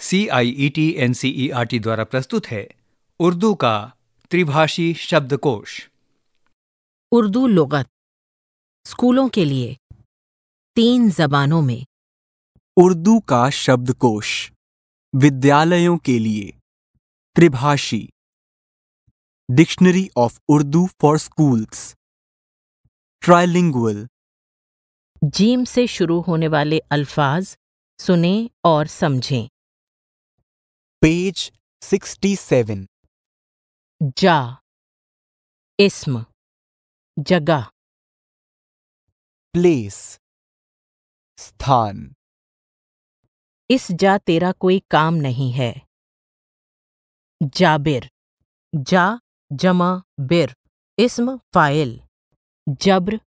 C I E T N C E R T द्वारा प्रस्तुत है उर्दू का त्रिभाषी शब्दकोश। उर्दू लोगत स्कूलों के लिए तीन जबानों में। उर्दू का शब्दकोश विद्यालयों के लिए त्रिभाषी। Dictionary of Urdu for schools. Trilingual. Gym से शुरू होने वाले अल्फाज सुने और समझें। पेज 67 जा। इस्म। जगह। प्लेस। स्थान। इस जा तेरा कोई काम नहीं है। जाबिर। जा जमा बिर। इस्म फ़ाइल। जब्र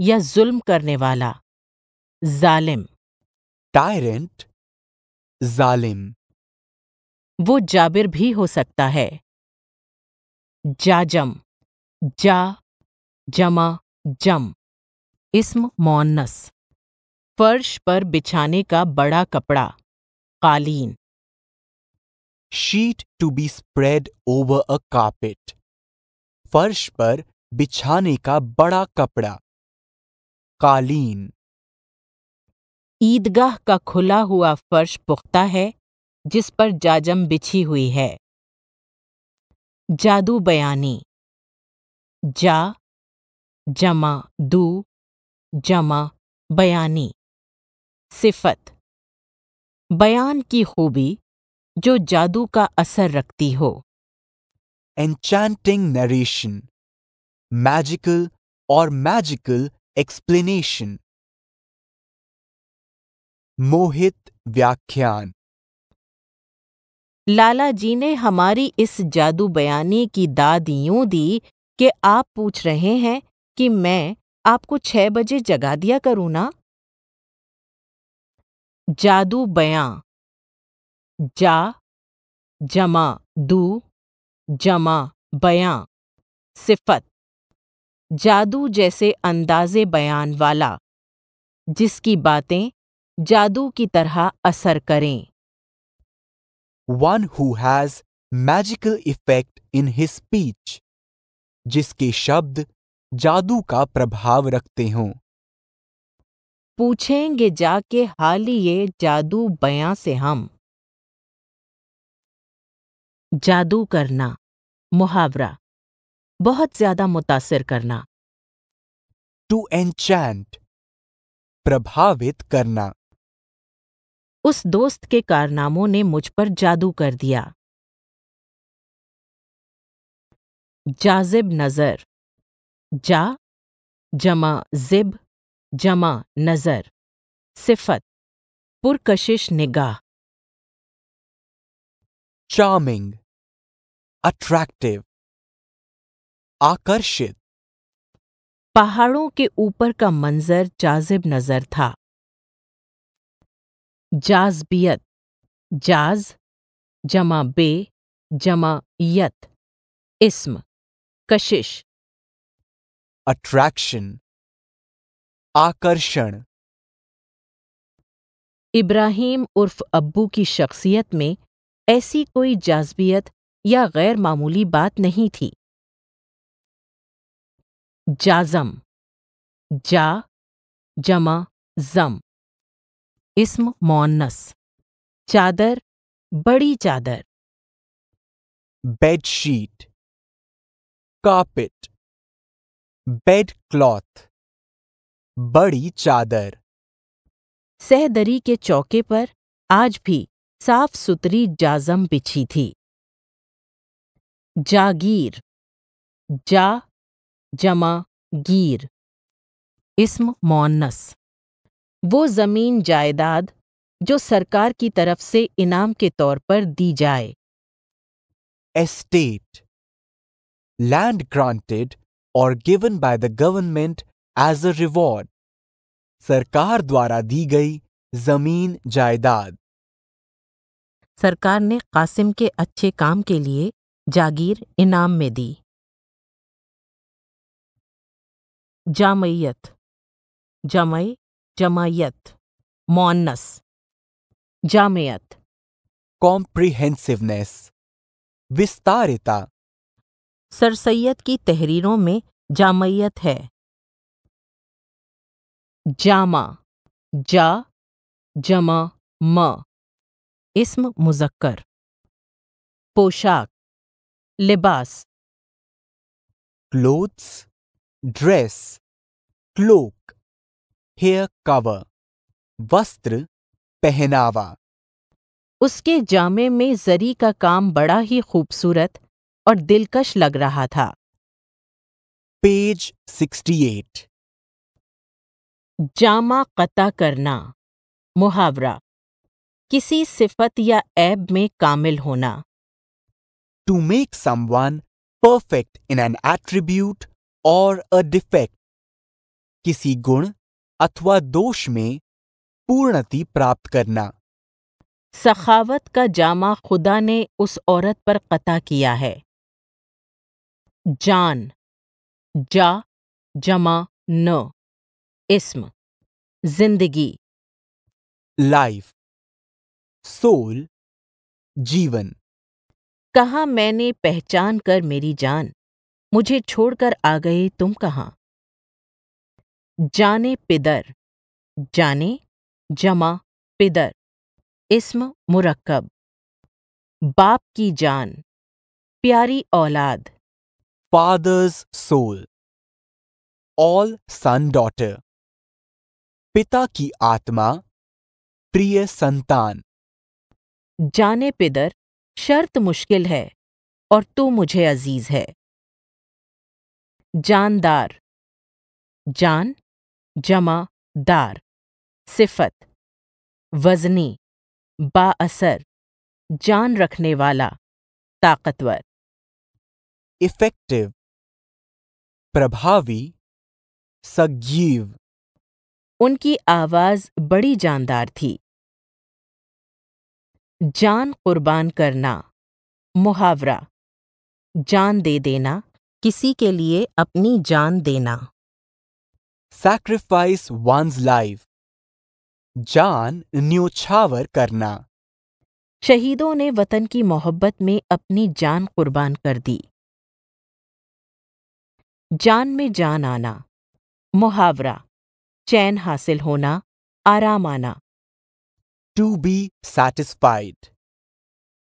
या जुल्म करने वाला। जालिम। टायरेंट जालिम। वो जाबिर भी हो सकता है। जाजम जा जमा जम। इस्म मोन्नस फर्श पर बिछाने का बड़ा कपड़ा कालीन। Sheet to be spread over a carpet फर्श पर बिछाने का बड़ा कपड़ा कालीन। ईदगाह का खुला हुआ फर्श पुख्ता है जिस पर जाजम बिछी हुई है। जादू बयानी। जा, जमा, दू, जमा, बयानी। सिफत। बयान की खूबी, जो जादू का असर रखती हो। Enchanting narration magical or magical explanation मोहित व्याख्यान। लाला जी ने हमारी इस जादू बयानी की दाद यूँ दी कि आप पूछ रहे हैं कि मैं आपको छह बजे जगा दिया करूँ ना? जादू बयां। जा, जमा, दू, जमा, बयां। सिफत। जादू जैसे अंदाजे बयान वाला, जिसकी बातें जादू की तरह असर करें। One who has magical effect in his speech जिसके शब्द जादू का प्रभाव रखते हों। पूछेंगे जाके हाल ही ये जादू बयां से हम। जादू करना मुहावरा बहुत ज़्यादा मुतासिर करना। टू enchant प्रभावित करना। उस दोस्त के कारनामों ने मुझ पर जादू कर दिया। जाजिब नज़र। जा जमा जिब जमा नज़र। सिफत। पुरकशिश निगाह। चार्मिंग अट्रैक्टिव आकर्षित. पहाड़ों के ऊपर का मंजर जाजिब नज़र था। जाजबियत जाज जमा बे जमा यत इस्म कशिश। अट्रैक्शन आकर्षण। इब्राहिम उर्फ़ अब्बू की शख्सियत में ऐसी कोई जाजबियत या गैर मामूली बात नहीं थी। जाजम जा जमा जम। इस्म मोन्नस चादर बड़ी चादर। बेडशीट। carpet bed cloth बड़ी चादर। सहदरी के चौके पर आज भी साफ़ सुथरी जाजम बिछी थी। जागीर। जा जमा गीर। इस्म मोन्नस वो ज़मीन जायदाद जो सरकार की तरफ़ से इनाम के तौर पर दी जाए। Estate land granted or given by the government as a reward. सरकार द्वारा दी गई ज़मीन जायदाद। सरकार ने कासिम के अच्छे काम के लिए जागीर इनाम में दी। जामयत जमय जमायत मोन्नस जामियत। कॉम्प्रिहेंसिवनेस विस्तारिता। सर सैयद की तहरीरों में जामयत है। जामा जा जमा म इस्म मुजक्कर। पोशाक लिबास। Clothes dress cloak. Hair cover वस्त्र पहनावा। उसके जामे में जरी का काम बड़ा ही खूबसूरत और दिलकश लग रहा था। पेज 68 जामा कता करना। मुहावरा। किसी सिफत या ऐब में कामिल होना। To make someone perfect in an attribute or a defect किसी गुण अथवा दोष में पूर्णति प्राप्त करना। सखावत का जामा खुदा ने उस औरत पर कता किया है। जान जा जमा न। इस्म ज़िंदगी। लाइफ सोल जीवन। कहा मैंने पहचान कर मेरी जान मुझे छोड़कर आ गए तुम कहाँ? जाने पिदर जाने जमा पिदर इस्म मुरक्कब। बाप की जान प्यारी औलाद। Father's soul all son daughter पिता की आत्मा प्रिय संतान। जाने पिदर शर्त मुश्किल है और तू मुझे अज़ीज़ है। जानदार जान जमा दार। सिफत। वजनी। बाअसर। जान रखने वाला। ताकतवर। इफ़ेक्टिव। प्रभावी। सजीव। उनकी आवाज़ बड़ी जानदार थी। जान कुर्बान करना। मुहावरा। जान दे देना। किसी के लिए अपनी जान देना। Sacrifice one's life. जान न्योछावर करना। शहीदों ने वतन की मोहब्बत में अपनी जान कुर्बान कर दी। जान में जान आना। मुहावरा। चैन हासिल होना। आराम आना। To be satisfied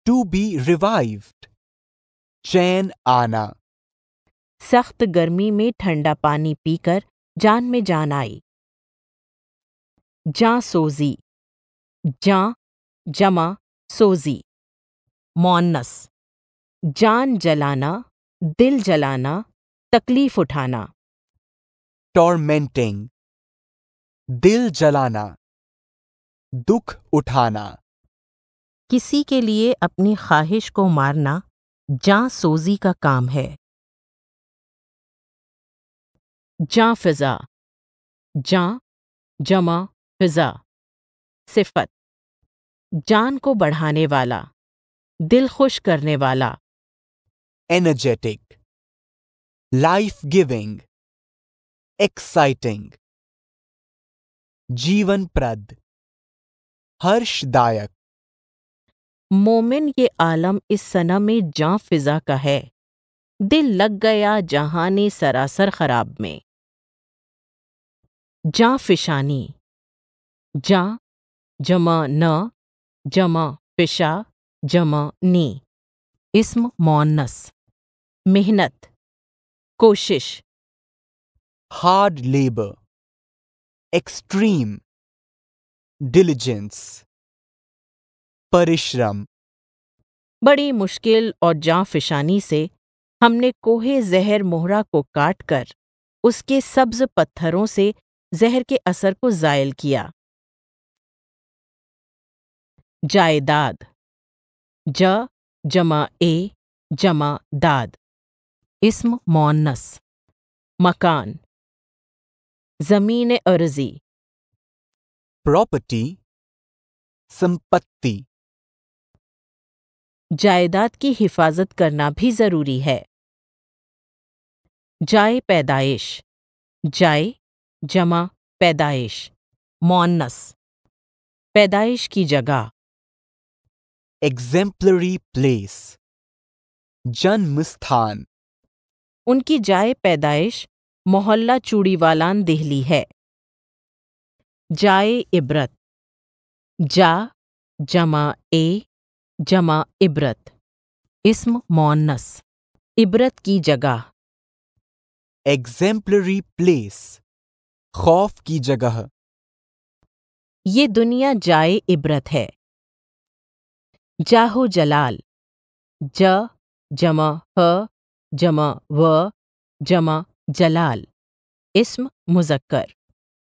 to be revived. चैन आना। सख्त गर्मी में ठंडा पानी पीकर जान में जान आई। जा सोजी। जा जमा सोजी। मोन्नस जान जलाना दिल जलाना तकलीफ़ उठाना। टॉर्मेंटिंग। दिल जलाना। दुख उठाना। किसी के लिए अपनी ख्वाहिश को मारना जा सोजी का काम है। जा फिजा। जा जमा फिजा। सिफत। जान को बढ़ाने वाला। दिल खुश करने वाला। एनर्जेटिक लाइफ गिविंग एक्साइटिंग जीवन प्रद हर्षदायक। मोमिन ये आलम इस सना में जा फिजा का है। दिल लग गया जहाने सरासर खराब में। जा फिशानी जा जमा न जमा फिशा जमा नी। इस्म मोन्नस मेहनत कोशिश। Hard labour extreme diligence. परिश्रम। बड़ी मुश्किल और जाफिशानी से हमने कोहे जहर मोहरा को काटकर उसके सब्ज पत्थरों से जहर के असर को जायल किया। जायदाद। ज, जमा ए, जमा दाद। इस्म मोन्नस मकान। ज़मीन अर्जी। प्रॉपर्टी। संपत्ति। जायदाद की हिफाजत करना भी ज़रूरी है। जाए पैदाइश जाए जमा पैदाइश मोन्नस पैदाइश की जगह। Exemplary place जन्म स्थान उनकी जाए पैदाइश मोहल्ला चूड़ीवालान दिल्ली है। जाए इबरत जा जमा ए जमा इबरत। इस्म मोन्नस इबरत की जगह। एग्जेम्पलरी प्लेस खौफ की जगह। ये दुनिया जाए इबरत है। जाहो जलाल। ज जमा ह जमा व जमा जलाल। इस्म मुजक्कर।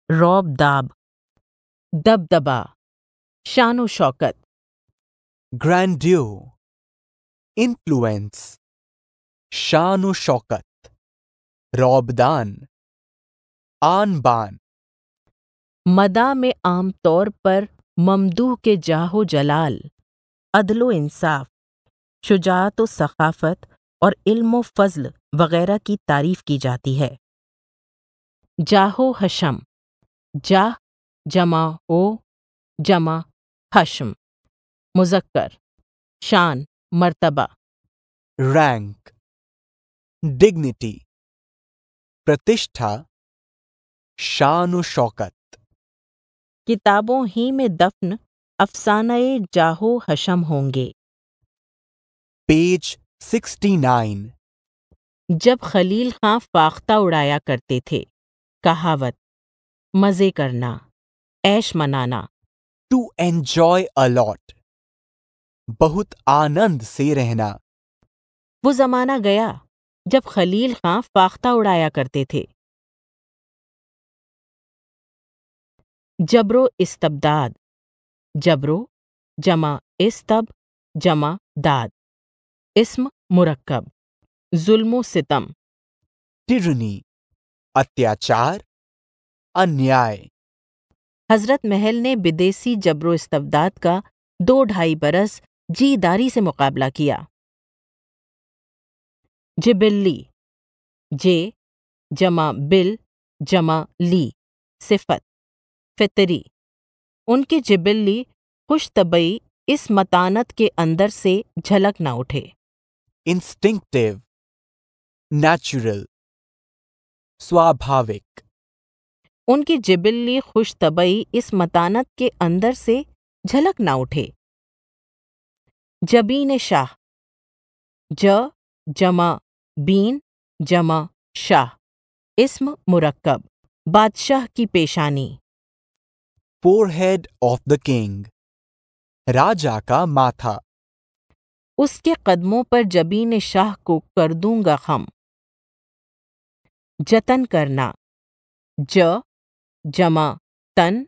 रौब दाब। दबदबा। शानो शौकत। Grandeur. Influence. शान शौकत रौबदान आन बान मदा में आमतौर पर ममदूह के जाहो जलाल, अदलो इंसाफ, शुजात व सखाफत और इल्म फजल वगैरह की तारीफ़ की जाती है। जाहो हशम जाह जमा ओ जमा हशम। मुजक्कर शान मर्तबा। रैंक डिग्निटी प्रतिष्ठा शान शौकत किताबों ही में दफन अफसानाए जाहो हशम होंगे। पेज 69 जब खलील खां फाख्ता उड़ाया करते थे कहावत मज़े करना ऐश मनाना। टू एंजॉय अलॉट बहुत आनंद से रहना। वो जमाना गया जब खलील खां फाख्ता उड़ाया करते थे। जबरो इस्तबदाद जबरो जमा इस्तब जमा दाद। इस्म मुरक्कब जुल्मो सितम। टिरनी अत्याचार अन्याय। हज़रत महल ने विदेशी जबरो इस्तबदाद का दो ढाई बरस जीदारी से मुकाबला किया। जिबिल्ली जे जमा बिल जमा ली। सिफत। फितरी। उनके जिबिल्ली खुश तबई इस मतानत के अंदर से झलक ना उठे। इंस्टिंक्टिव। नेचुरल। स्वाभाविक। उनकी जिबिल्ली खुश तबई इस मतानत के अंदर से झलक ना उठे। जबीन शाह। ज जमा बीन जमा शाह। इस्म मुरक्कब बादशाह की पेशानी। फोरहेड ऑफ़ द किंग राजा का माथा। उसके कदमों पर जबीन शाह को कर दूँगा खम। जतन करना। ज जमा तन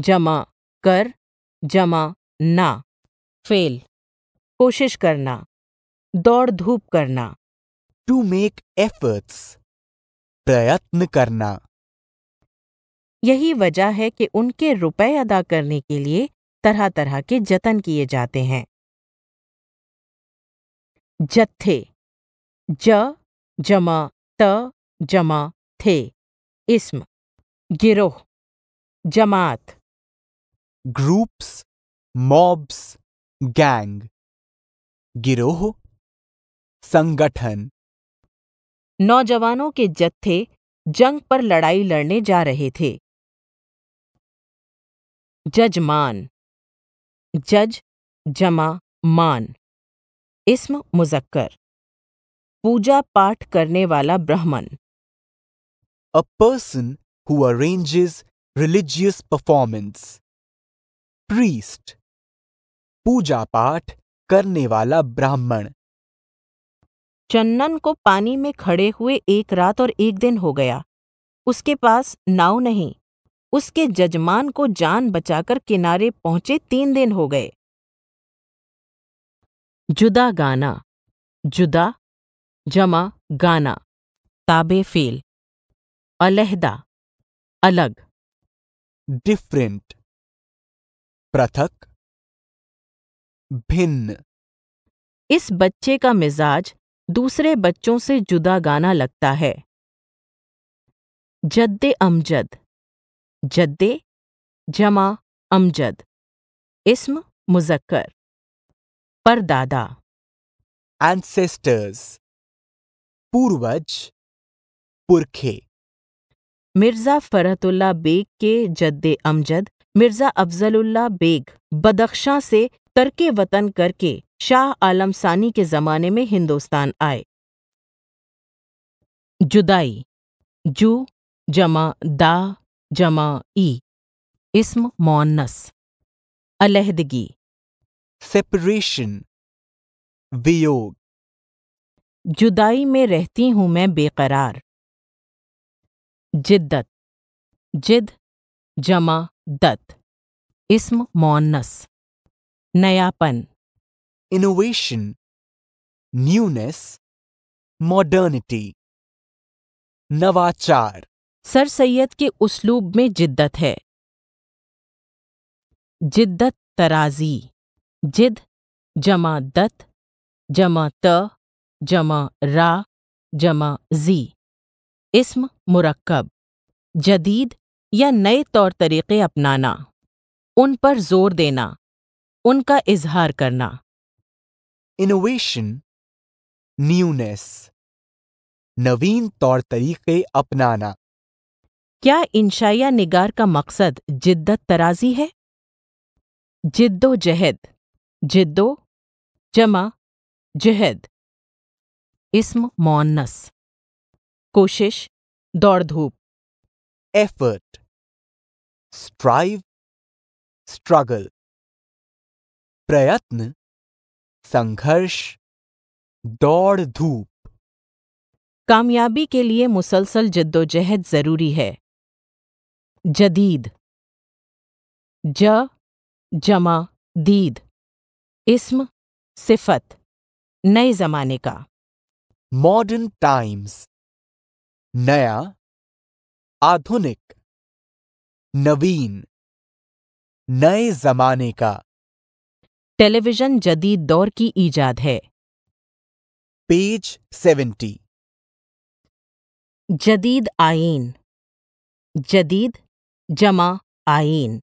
जमा कर जमा ना। फेल। कोशिश करना। दौड़ धूप करना। टू मेक एफर्ट्स प्रयत्न करना। यही वजह है कि उनके रुपए अदा करने के लिए तरह तरह के जतन किए जाते हैं। जत्थे। ज जमा त जमा थे। इस्म। गिरोह। जमात। ग्रुप्स मॉब्स गैंग गिरोह संगठन। नौजवानों के जत्थे जंग पर लड़ाई लड़ने जा रहे थे। जजमान जज जमा मान इस्म मुजक्कर पूजा पाठ करने वाला ब्राह्मण। A person who arranges religious performance priest पूजा पाठ करने वाला ब्राह्मण। चन्नन को पानी में खड़े हुए एक रात और एक दिन हो गया। उसके पास नाव नहीं उसके जजमान को जान बचाकर किनारे पहुँचे तीन दिन हो गए। जुदा गाना जुदा जमा गाना ताबे फेल अलहदा अलग। डिफरेंट पृथक भिन्न। इस बच्चे का मिजाज दूसरे बच्चों से जुदा गाना लगता है। जद्दे अमजद जद्दे जमा अमजद इस्म मुजक्कर परदादा। Ancestors पूर्वज पुरखे। मिर्ज़ा फरहतुल्ला बेग के जद्दे अमजद मिर्ज़ा अफजलुल्लाह बेग बदख्शां से तरके वतन करके शाह आलम सानी के ज़माने में हिंदुस्तान आए। जुदाई जू जमा दा जमा ई इस्म मोन्नस अलहदगी। Separation वियोग। जुदाई में रहती हूँ मैं बेकरार। जिद्दत जिद जमा दत इस्म मोन्नस नयापन। इनोवेशन न्यूनेस मॉडर्निटी नवाचार सर सैयद के उसलूब में जिद्दत है। जिद्दत तराजी। जिद जमा दत जमा त जमा रा जमा जी। इस्म मुरक्कब। जदीद या नए तौर तरीके अपनाना। उन पर ज़ोर देना। उनका इजहार करना। इनोवेशन न्यूनेस नवीन तौर तरीके अपनाना। क्या इंशाया निगार का मकसद जिद्दत तराजी है? जिद्दोजहद जिद्दो जमा जहद। इस्म मोन्नस कोशिश दौड़ धूप। Effort strive struggle प्रयत्न संघर्ष दौड़ धूप। कामयाबी के लिए मुसलसल जद्दोजहद ज़रूरी है। जदीद। ज जमा दीद। इस्म सिफत। नए जमाने का। Modern times. नया आधुनिक। नवीन। नए जमाने का। टेलीविज़न जदीद दौर की ईजाद है। पेज 70 जदीद आइन जदीद जमा आइन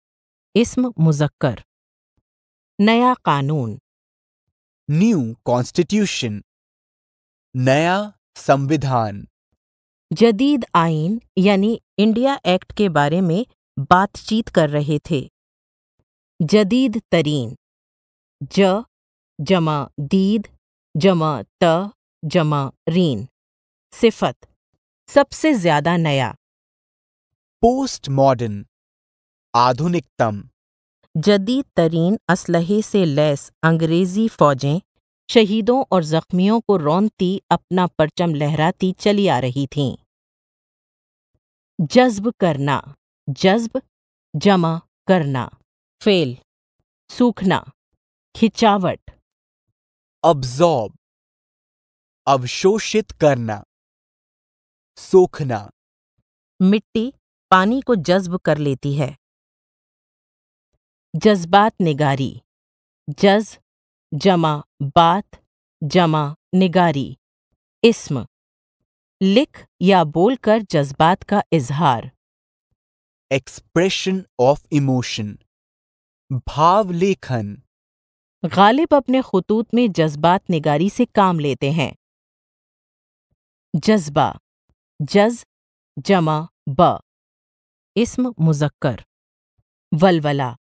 इस्म मुजक्कर। नया कानून। New constitution. नया संविधान। जदीद आइन यानी इंडिया एक्ट के बारे में बातचीत कर रहे थे। जदीद तरीन। ज जमा दीद जमा त जमा रीन। सिफत सबसे ज़्यादा नया। पोस्ट मॉडर्न आधुनिकतम। जदीद तरीन असलहे से लैस अंग्रेज़ी फौजें शहीदों और जख्मियों को रौनती अपना परचम लहराती चली आ रही थीं। जज्ब करना जज्ब जमा करना। फेल सूखना। खिंचावट। अब्जॉर्ब अवशोषित करना। सोखना। मिट्टी पानी को जज्ब कर लेती है। जज्बात निगारी। जज जमा बात जमा निगारी। इस्म। लिख या बोलकर जज्बात का इजहार। एक्सप्रेशन ऑफ़ इमोशन भाव लेखन गालिब अपने खतूत में जज्बात निगारी से काम लेते हैं। जज्बा जज जमा ब। इस्म मुजक्कर। वलवला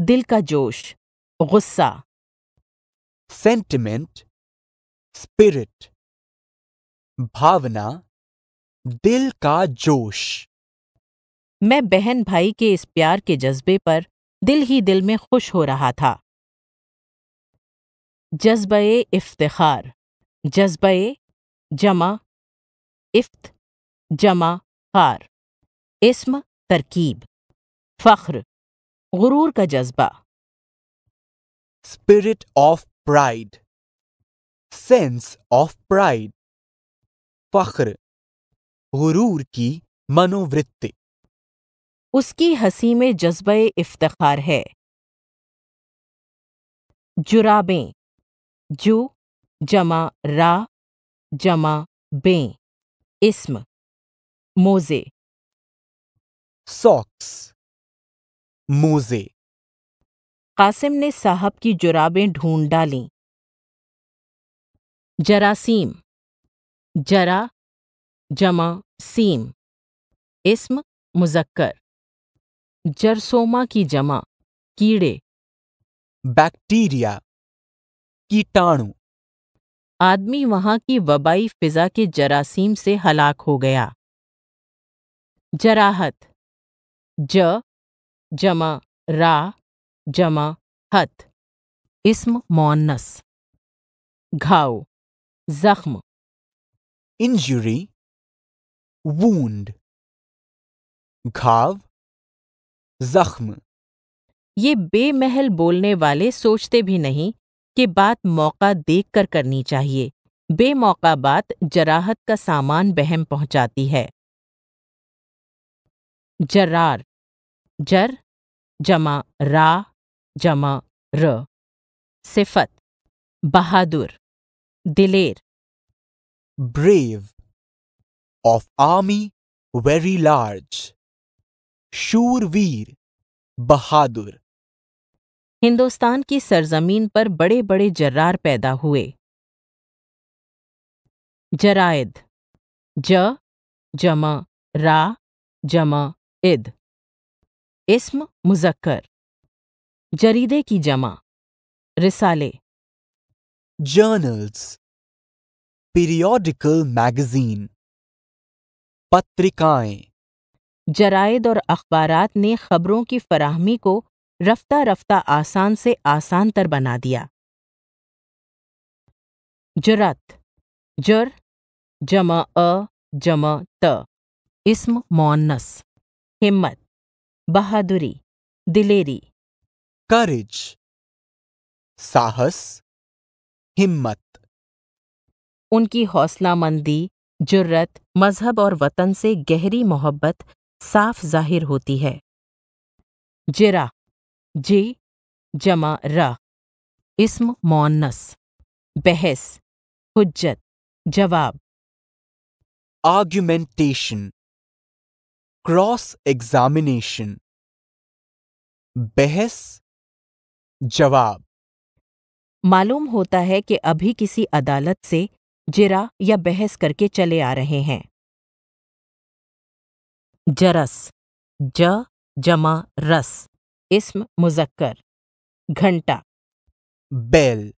दिल का जोश गुस्सा। Sentiment spirit. भावना दिल का जोश। मैं बहन भाई के इस प्यार के जज्बे पर दिल ही दिल में खुश हो रहा था। जज्बे इफ्तार जज्बे जमा इफ्त जमा खार इसम तरकीब फख्र गुरूर का जज्बा। Spirit of pride sense of pride फख्र गुरूर की मनोवृत्ति। उसकी हँसी में जज्ब इफ्तार है। जुराबें जू जमा रा जमा बें। इस्म मोजे। सॉक्स मोजे। कासिम ने साहब की जुराबें ढूंढ डालीं। जरासीम जरा जमा सीम। इस्म मुजक्कर। जरसोमा की जमा कीड़े। बैक्टीरिया कीटाणु आदमी वहाँ की वबाई फिजा के जरासीम से हलाक हो गया। जराहत। ज जमा रा जमा हत। इस्म मोन्नस घाव। जख्म। इंजुरी। वूंड। घाव। जख्म। ये बेमहल बोलने वाले सोचते भी नहीं कि बात मौका देखकर करनी चाहिए। बेमौका बात जराहत का सामान बहम पहुंचाती है। जरार जर, जमा, रा, जमा, र। सिफत। बहादुर। दिलेर। brave of army very large शूरवीर। बहादुर। हिंदुस्तान की सरजमीन पर बड़े बड़े जर्रार पैदा हुए। जरायद ज जमा रा जमा इद। इस्म मुजक्कर। जरीदे की जमा। रिसाले। Journals periodical magazine. पत्रिकाएँ। जरायद और अखबारात ने खबरों की फराहमी को रफ्ता रफ्ता आसान से आसान तर बना दिया। जुरत जुर जमा अ जमा त इस्म मोन्नस हिम्मत बहादुरी दिलेरी। courage साहस हिम्मत। उनकी हौसला मंदी जुर्रत मज़हब और वतन से गहरी मोहब्बत साफ़ ज़ाहिर होती है। जिरा जे जमा रा इस्म मोन्नस बहस हुज्जत जवाब। आर्ग्यूमेंटेशन क्रॉस एग्जामिनेशन बहस जवाब। मालूम होता है कि अभी किसी अदालत से जिरा या बहस करके चले आ रहे हैं। जरस ज जमा रस। इस्म मुजक्कर। घंटा। बेल।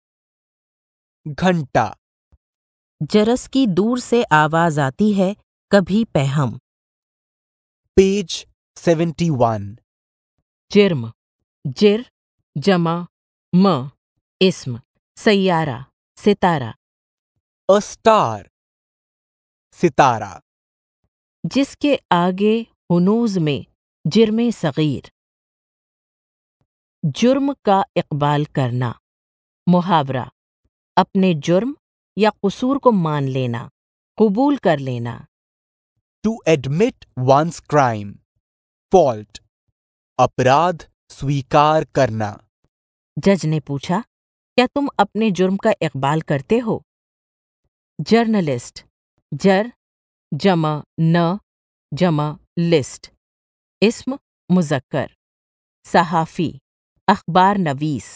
घंटा। जरस की दूर से आवाज़ आती है कभी पहम। पेज 71 जिर्म। जिर जमा म इस्म। सैयारा। सितारा। a star सितारा। जिसके आगे हुनूज में जिरम सगीर। जुर्म का इकबाल करना। मुहावरा अपने जुर्म या कसूर को मान लेना कबूल कर लेना। To admit once crime fault अपराध स्वीकार करना। जज ने पूछा क्या तुम अपने जुर्म का इकबाल करते हो? जर्नलिस्ट जर जमा न जमा लिस्ट इस्म मुजक्कर। सहाफी अखबार नवीस।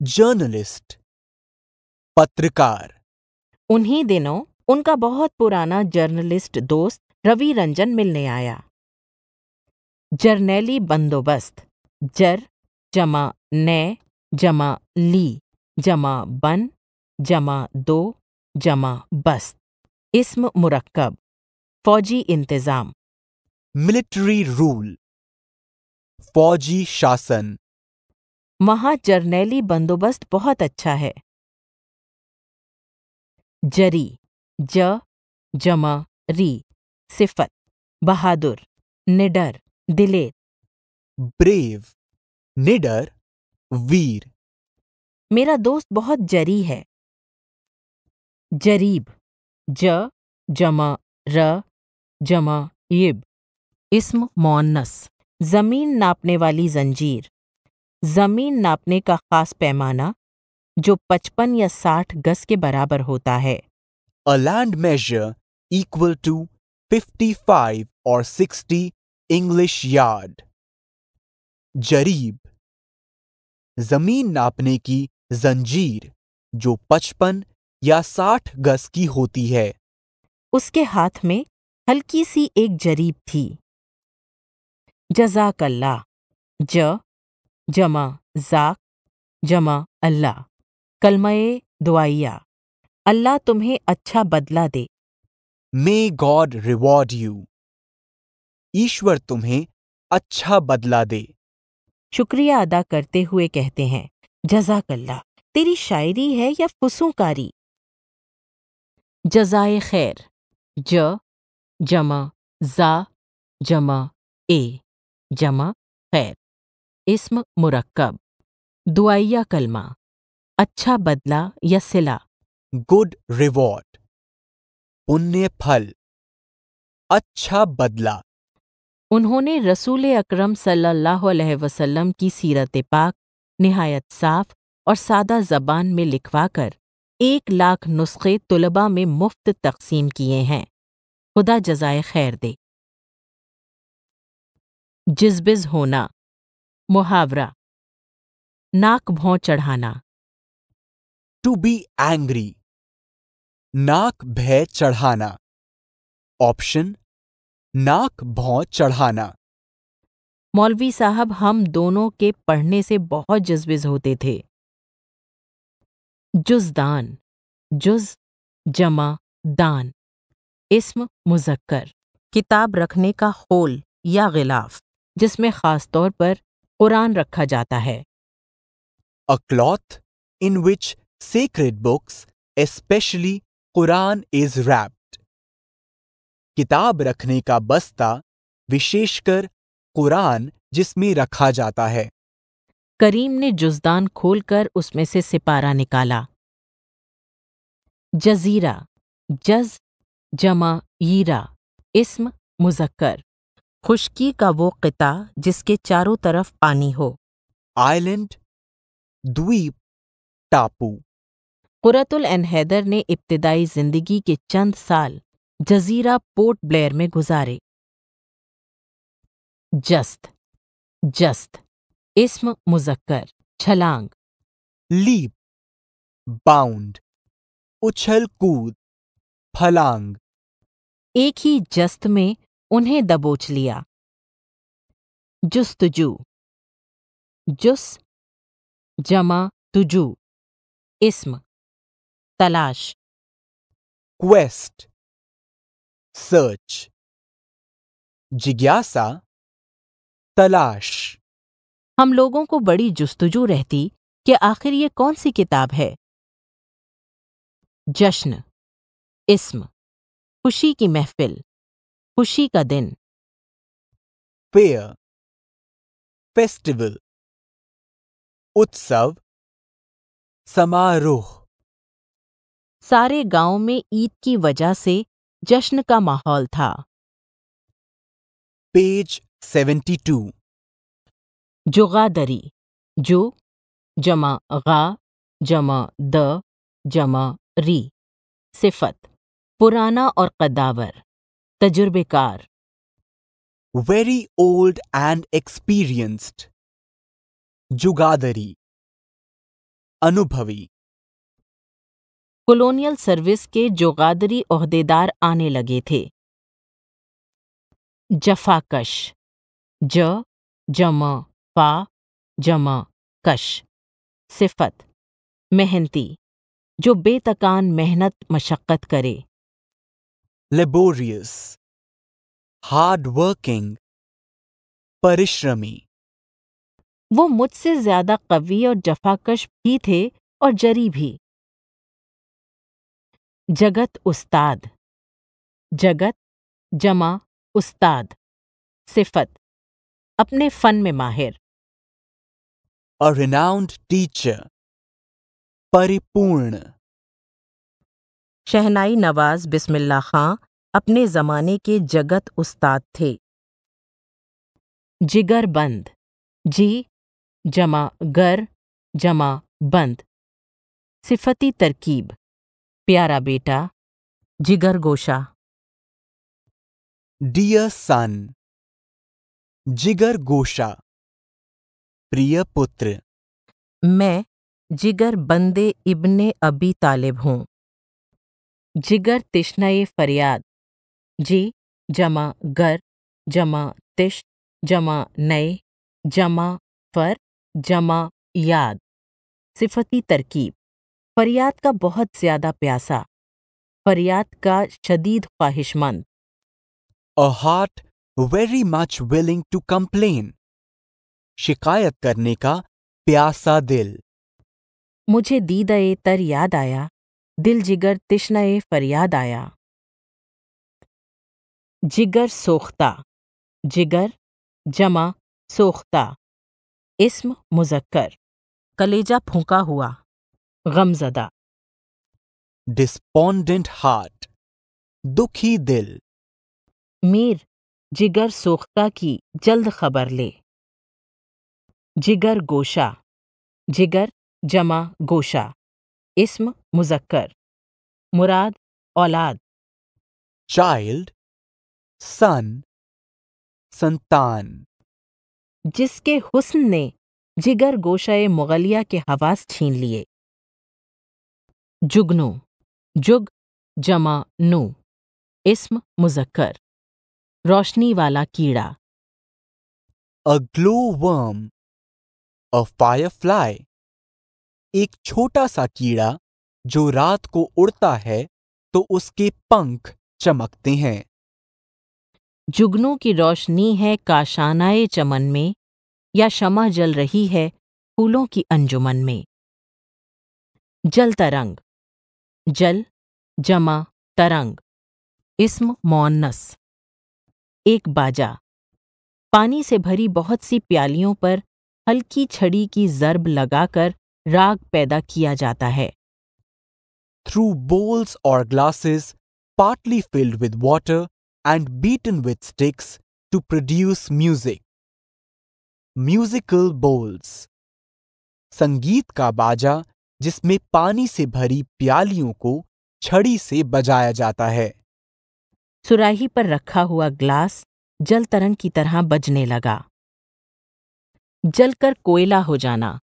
जर्नलिस्ट पत्रकार। उन्हीं दिनों उनका बहुत पुराना जर्नलिस्ट दोस्त रवि रंजन मिलने आया। जर्नैली बंदोबस्त जर जमा नै जमा ली जमा बन जमा दो जमा बस्त। इस्म मुरक्कब फौजी इंतज़ाम। मिलिट्री रूल फौजी शासन। वहाँ जर्नैली बंदोबस्त बहुत अच्छा है। जरी ज जमा री सिफत बहादुर निडर दिलेर। ब्रेव निडर वीर। मेरा दोस्त बहुत जरी है। जरीब ज जमा र जमा यिब इस्म मोन्नस ज़मीन नापने वाली जंजीर। ज़मीन नापने का खास पैमाना जो 55 या 60 गज के बराबर होता है। A land measure equal to 55 और 60 इंग्लिश यार्ड जरीब ज़मीन नापने की जंजीर जो 55 या साठ गज की होती है। उसके हाथ में हल्की सी एक जरीब थी। जजाकल्ला ज जमा जाक जमा अल्लाह। कलमए दुआइया अल्लाह तुम्हें अच्छा बदला दे। मे गॉड रिवॉर्ड यू ईश्वर तुम्हें अच्छा बदला दे। शुक्रिया अदा करते हुए कहते हैं जजाकल्ला तेरी शायरी है या फुसूकारी? जजाए खैर ज जमा जा जमा ए जमा खैर। इस्म मुरक्कब। दुआइया कलमा। अच्छा बदला या सिला। गुड रिवॉर्ड पुण्य फल। अच्छा बदला। उन्होंने रसूल अकरम सल्लल्लाहु अलैहि वसल्लम की सीरत पाक निहायत साफ़ और सादा जबान में लिखवाकर एक लाख नुस्खे तुलबा में मुफ़्त तकसीम किए हैं। खुदा जजाय खैर दे। जिजबिज होना। मुहावरा। नाक भौं चढ़ाना। टू बी एंग्री नाक भय चढ़ाना। ऑप्शन नाक भौं चढ़ाना। मौलवी साहब हम दोनों के पढ़ने से बहुत जज्बिज होते थे। जुजदान जुज जमा दान। इस्म मुजक्कर। किताब रखने का होल या गिलाफ जिसमें खास तौर पर कुरान रखा जाता है। A cloth in which sacred books, especially Quran, is wrapped. किताब रखने का बस्ता विशेषकर कुरान जिसमें रखा जाता है। करीम ने जुजदान खोलकर उसमें से सिपारा निकाला। जजीरा जज जमा यीरा इस्म मुजक्कर। खुशकी का वो किता जिसके चारों तरफ़ पानी हो। आइलैंड द्वीप टापू कुरतुल एन हैदर ने इब्तदाई ज़िंदगी के चंद साल जजीरा पोर्ट ब्लेयर में गुजारे। जस्त जस्त इस्म मुजक्कर छलांग। लीप बाउंड उछल कूद फलांग। एक ही जस्त में उन्हें दबोच लिया। जुस्तजू जुस जमा तुजू। इस्म तलाश। Quest search. जिज्ञासा तलाश। हम लोगों को बड़ी जुस्तजू रहती कि आखिर ये कौन सी किताब है? जश्न इस्म खुशी की महफिल। खुशी का दिन। फेयर फेस्टिवल उत्सव समारोह सारे गाँव में ईद की वजह से जश्न का माहौल था। पेज 72 जुगादरी। जो जमा गा जमा द जमा री। सिफत। पुराना और कदावर तजुर्बेकार। Very old and experienced. जुगादरी। अनुभवी। कॉलोनियल सर्विस के जोगादरी ओहदेदार आने लगे थे। जफाकश। ज जम फा जम कश। सिफत। मेहनती। जो बेतकान मेहनत मशक्कत करे। Laborious hard working परिश्रमी वो मुझसे ज़्यादा कवि और जफाकश भी थे और जरी भी। जगत उस्ताद। जगत जमा उस्ताद। सिफत। अपने फन में माहिर। A renowned teacher परिपूर्ण। शहनाई नवाज़ बिस्मिल्ला खां अपने जमाने के जगत उस्ताद थे। जिगर बंद। जी जमा गर जमा बंद। सिफती तरकीब। प्यारा बेटा जिगर गोशा। डियर सन जिगर गोशा। प्रिय पुत्र। मैं जिगर बंदे इब्ने अबी तालिब हूँ। जिगर तिश्नए फरियाद। जी जमा गर जमा तिश जमा नए जमा फर जमा याद। सिफती तरकीब। फरियाद का बहुत ज़्यादा प्यासा। फरियाद का शदीद ख्वाहिशमंद। Heart very much willing to complain. शिकायत करने का प्यासा दिल। मुझे दीदए तर याद आया। दिल जिगर तिश्नए फरियाद आया। जिगर सोख्ता जिगर जमा सोख्ता। इस्म मुजक्कर कलेजा फूका हुआ गमजदा। डिस्पोंडेंट हार्ट दुखी दिल। मीर जिगर सोख्ता की जल्द खबर ले। जिगर गोशा जिगर जमा गोशा। इस्म मुजक्कर। मुराद औलाद। चाइल्ड सन संतान। जिसके हुस्न ने जिगर गोशाए मुगलिया के हवास छीन लिए। जुगनू जुग जमा नू इस्म मुजक्कर। रोशनी वाला कीड़ा। A glow worm a firefly एक छोटा सा कीड़ा जो रात को उड़ता है तो उसके पंख चमकते हैं। जुगनू की रोशनी है काशानाए चमन में, या शमा जल रही है फूलों की अंजुमन में। जल तरंग। जल, जमा, तरंग। इस्म मोन्नस एक बाजा। पानी से भरी बहुत सी प्यालियों पर हल्की छड़ी की जर्ब लगाकर राग पैदा किया जाता है। थ्रू बोल्स और glasses partly filled with water and beaten with sticks to produce music musical bowls संगीत का बाजा जिसमें पानी से भरी प्यालियों को छड़ी से बजाया जाता है। सुराही पर रखा हुआ ग्लास जल तरंग की तरह बजने लगा। जलकर कोयला हो जाना।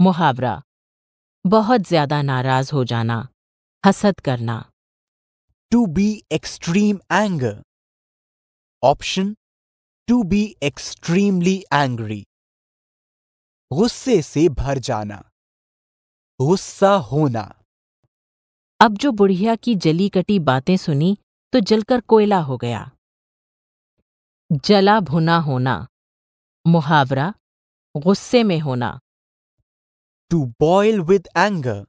मुहावरा। बहुत ज़्यादा नाराज़ हो जाना। हसद करना। To be extreme anger. Option to be extremely angry गुस्से से भर जाना। गुस्सा होना। अब जो बुढ़िया की जली कटी बातें सुनी तो जलकर कोयला हो गया। जला भुना होना। मुहावरा गुस्से में होना। To boil with anger.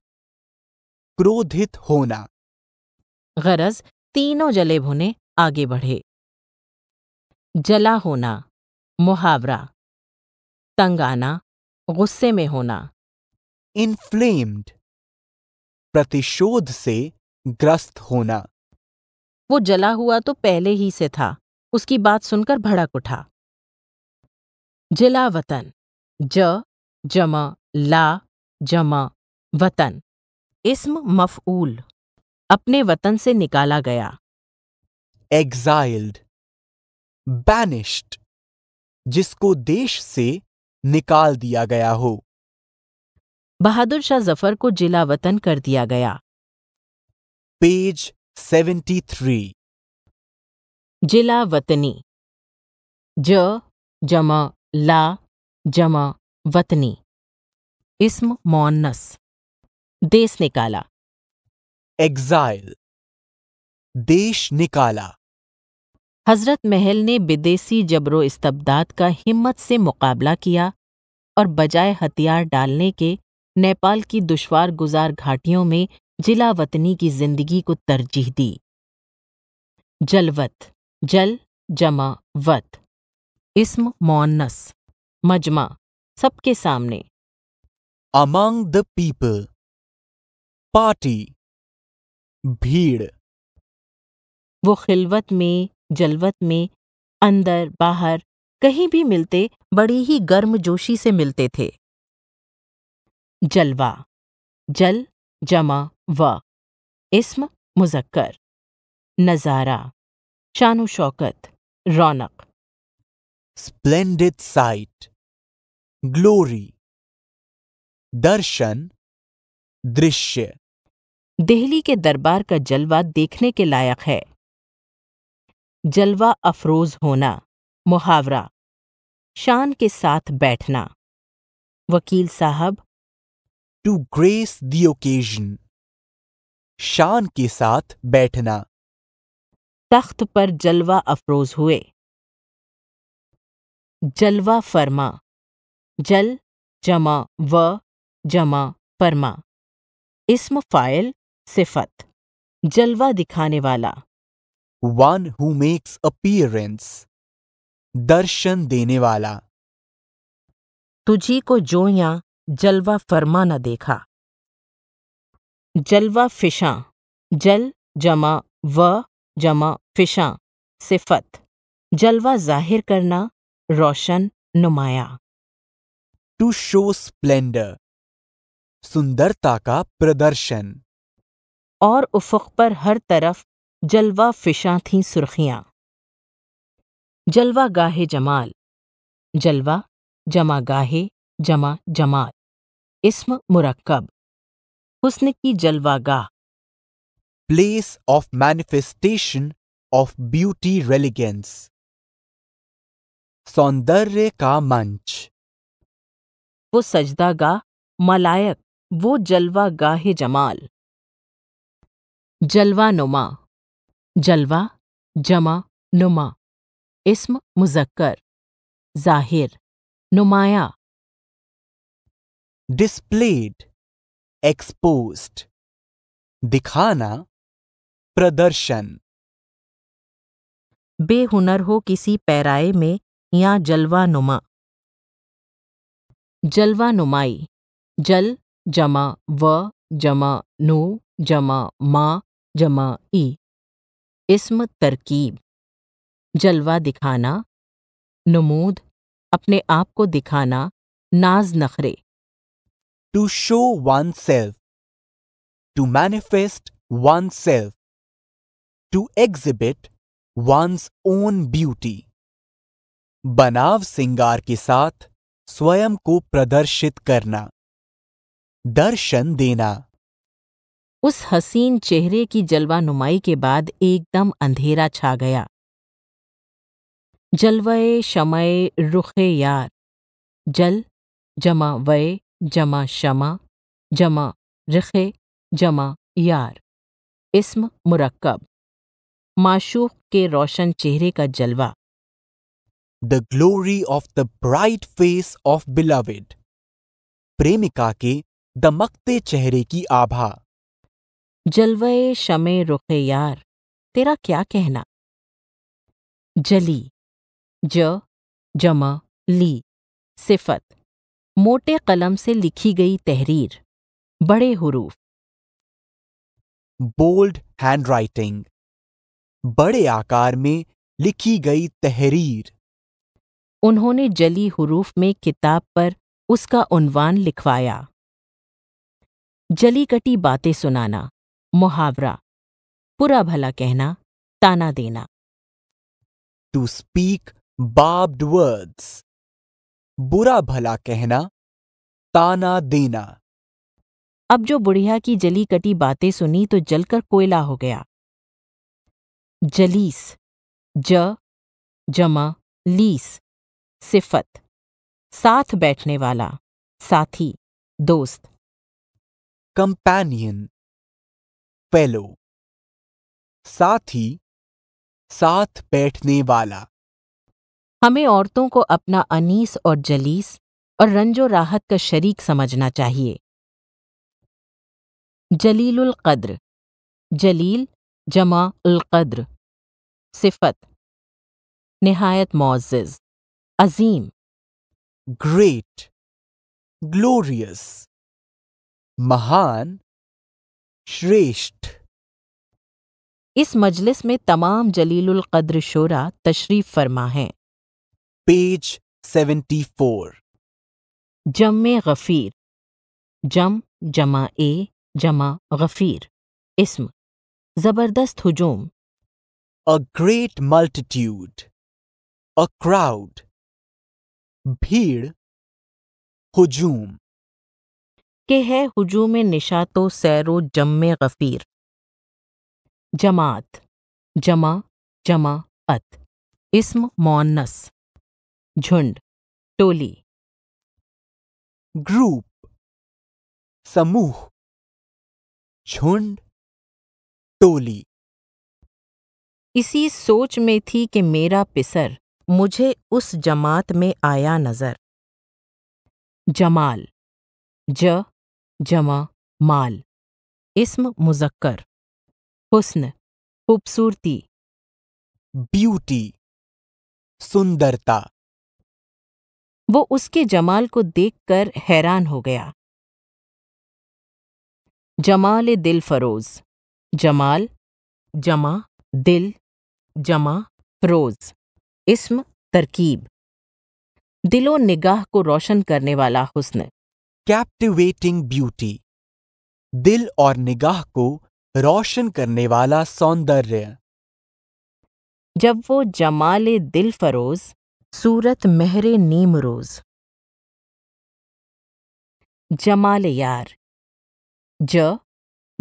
क्रोधित होना गरज तीनों जले भुने आगे बढ़े। जला होना मुहावरा। तंग आना गुस्से में होना। इनफ्लेम्ड प्रतिशोध से ग्रस्त होना। वो जला हुआ तो पहले ही से था उसकी बात सुनकर भड़क उठा। जिला वतन ज जमा ला जमा वतन। इस्म मफूल अपने वतन से निकाला गया। एग्जाइल्ड बैनिश्ड जिसको देश से निकाल दिया गया हो। बहादुर शाह ज़फ़र को जिला वतन कर दिया गया। पेज 73 जिला वतनी। ज जमा ला जमा वतनी। इस्म मोन्नस देश निकाला। Exile. देश निकाला। हज़रत महल ने विदेशी जबरो इस्तबदाद का हिम्मत से मुकाबला किया और बजाय हथियार डालने के नेपाल की दुश्वार गुजार घाटियों में जिला वतनी की ज़िंदगी को तरजीह दी। जलवत। जल जमा वत। इस्म मोन्नस मजमा। सबके सामने। Among the people. पार्टी भीड़. वो खिलवत में जलवत में अंदर बाहर कहीं भी मिलते बड़ी ही गर्म जोशी से मिलते थे। जलवा. जल जमा व. इस्म मुजक्कर। नज़ारा. शानो शौकत. रौनक. Splendid sight. glory. दर्शन दृश्य। दिल्ली के दरबार का जलवा देखने के लायक है। जलवा अफरोज होना मुहावरा। शान के साथ बैठना। वकील साहब। टू ग्रेस दी ओकेजन शान के साथ बैठना। तख्त पर जलवा अफरोज हुए। जलवा फरमा। जल जमा व जमा फरमा इस्म फ़ाइल सिफत। जलवा दिखाने वाला। One who makes appearance. दर्शन देने वाला। तुझी को जो या जलवा फरमा न देखा। जलवा फिशा। जल जमा व जमा फिशा। सिफत। जलवा ज़ाहिर करना रोशन नुमाया। टू शो स्प्लेंडर सुंदरता का प्रदर्शन। और उफक पर हर तरफ़ जलवा फिशा थीं सुर्खियाँ। जलवा गाहे जमाल जलवा जमा गाहे जमा जमाल इस्म मुरक्कब हुस्न की जलवा गाह। Place of manifestation of beauty religance सौंदर्य का मंच। वो सजदा गाह मलायक वो जलवा गाहे जमाल। जलवा नुमा। जलवा जमा नुमा। इस्म मुजक्कर। ज़ाहिर। नुमाया। डिस्प्लेड। exposed दिखाना। प्रदर्शन। बेहुनर हो किसी पैराए में या जलवा नुमा। जलवा नुमाई। जल जमा व, जमा नु, जमा मा, जमा ई। इस्म तरकीब। जलवा दिखाना। नमूद। अपने आप को दिखाना। नाज नखरे। To show oneself to manifest oneself to exhibit one's own beauty बनाव सिंगार के साथ स्वयं को प्रदर्शित करना। दर्शन देना। उस हसीन चेहरे की जलवा नुमाई के बाद एकदम अंधेरा छा गया। जलवय शमय रुखे यार। जल जमा वय जमा शमा जमा रिखे जमा यार। इस्म मुरक्कब। माशूक के रोशन चेहरे का जलवा। The glory of the bright face of beloved प्रेमिका के दमकते चेहरे की आभा। जलवए शमे रुखे यार तेरा क्या कहना? जली ज जमा ली सिफत मोटे कलम से लिखी गई तहरीर बड़े हुरूफ। बोल्ड हैंडराइटिंग बड़े आकार में लिखी गई तहरीर। उन्होंने जली हुरूफ में किताब पर उसका उन्वान लिखवाया। जली कटी बातें सुनाना मुहावरा बुरा भला कहना ताना देना। टू स्पीक बार्ब्ड वर्ड्स बुरा भला कहना ताना देना। अब जो बुढ़िया की जली कटी बातें सुनी तो जलकर कोयला हो गया। जलीस ज जमा लीस सिफत साथ बैठने वाला साथी दोस्त। कंपेनियन फेलो साथी साथ बैठने वाला। हमें औरतों को अपना अनीस और जलीस और रंजो राहत का शरीक समझना चाहिए। जलीलुल कद्र जलील जमा उल कद्र सिफत निहायत मोअज़्ज़ अजीम। ग्रेट ग्लोरियस महान श्रेष्ठ। इस मजलिस में तमाम जलीलुल कद्र शोरा तशरीफ़ फरमा हैं पेज 74 जम गफ़ीर। जम जमा ए जमा गफ़ीर। इस्म ज़बरदस्त हुजूम। A great multitude a crowd भीड़ हुजूम। कि है हुजूम निशातो सैरो जम्मे गफीर। जमात जमा जमा अत। इस्म मोन्नस झुंड टोली। ग्रुप समूह। झुंड टोली। इसी सोच में थी कि मेरा पिसर मुझे उस जमात में आया नज़र। जमाल ज जमा माल। इस्म मुजक्कर। हुस्न खूबसूरती। ब्यूटी सुंदरता। वो उसके जमाल को देखकर हैरान हो गया। जमाल दिल फरोज। जमाल जमा दिल जमा फरोज। इस्म तरकीब। दिलो निगाह को रोशन करने वाला हुस्न। कैप्टिवेटिंग ब्यूटी दिल और निगाह को रोशन करने वाला सौंदर्य। जब वो जमाले दिल फरोज सूरत मेहरे नीम रोज। जमाल यार। ज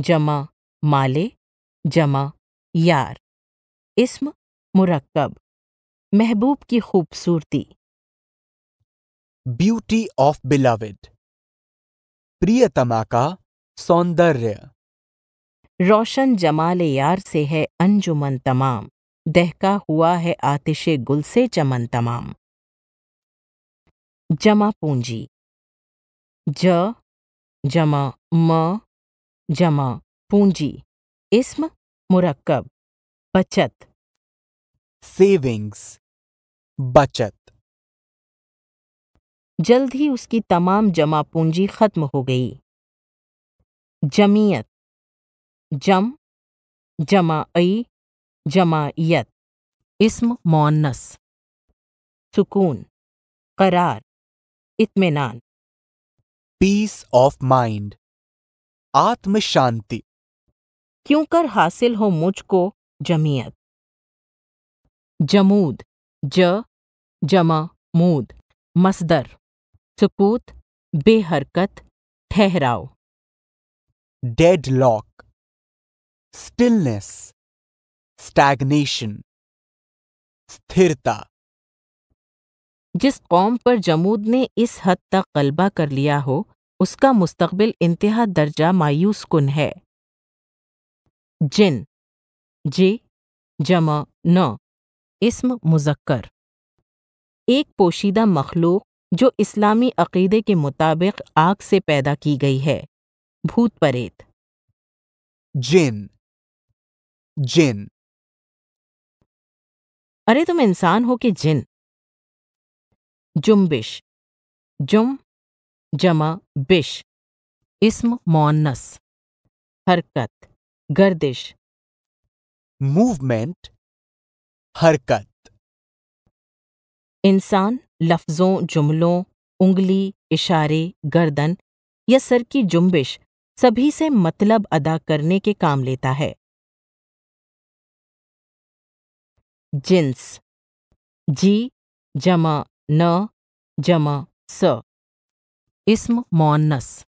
जमा माले जमा यार। इस्म मुरक्कब महबूब की खूबसूरती। ब्यूटी ऑफ़ बिलविड प्रियतमा का सौंदर्य रोशन जमाल यार से है अंजुमन तमाम दहका हुआ है आतिशे गुल से चमन तमाम जमा पूंजी। ज जमा म जमा पूंजी। इस्म मुरक्कब। बचत। सेविंग्स। बचत। जल्द ही उसकी तमाम जमा पूंजी खत्म हो गई। जमीयत। जम जमा ई जमायत इस्म मोन्नस सुकून। करार। इत्मीनान। पीस ऑफ़ माइंड आत्म शांति क्यों कर हासिल हो मुझको जमीयत? जमूद। ज जमा मूद। मसदर। सुकूत बेहरकत ठहराव। डेडलॉक स्टिलनेस स्टैग्नेशन स्थिरता। जिस कौम पर जमूद ने इस हद तक गलबा कर लिया हो उसका मुस्तकबिल इंतहा दर्जा मायूस कुन है। जिन जे जमा न इस्म मुजक्कर। एक पोशीदा मखलूक जो इस्लामी अकीदे के मुताबिक आग से पैदा की गई है। भूत परेत। जिन। जिन। अरे तुम इंसान हो कि जिन? जुम्बिश। जुम जमा बिश। इस्म मोन्नस हरकत। गर्दिश। मूवमेंट। हरकत। इंसान लफ्ज़ों, जुमलों, उंगली, इशारे, गर्दन या सर की जुम्बिश सभी से मतलब अदा करने के काम लेता है। जिन्स, जी, जमा, न, जमा, स। इस्म मोन्नस।